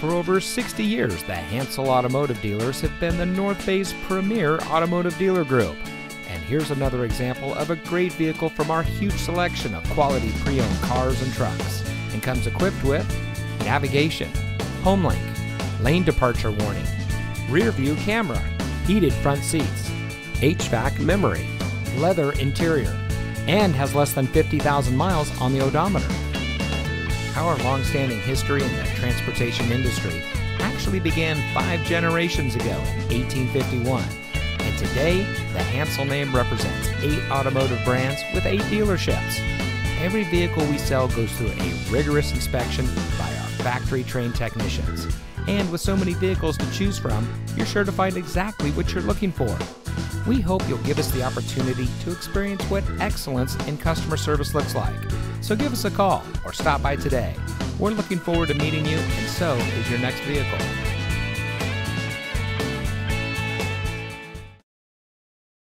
For over 60 years, the Hansel Automotive Dealers have been the North Bay's premier automotive dealer group. And here's another example of a great vehicle from our huge selection of quality pre owned cars and trucks. And comes equipped with navigation, homelink, lane departure warning, rear view camera, heated front seats, HVAC memory, leather interior, and has less than 50,000 miles on the odometer. Our long-standing history in the transportation industry actually began five generations ago in 1851. And today, the Hansel name represents eight automotive brands with eight dealerships. Every vehicle we sell goes through a rigorous inspection by our factory trained technicians. And with so many vehicles to choose from, you're sure to find exactly what you're looking for. We hope you'll give us the opportunity to experience what excellence in customer service looks like. So give us a call or stop by today. We're looking forward to meeting you, and so is your next vehicle.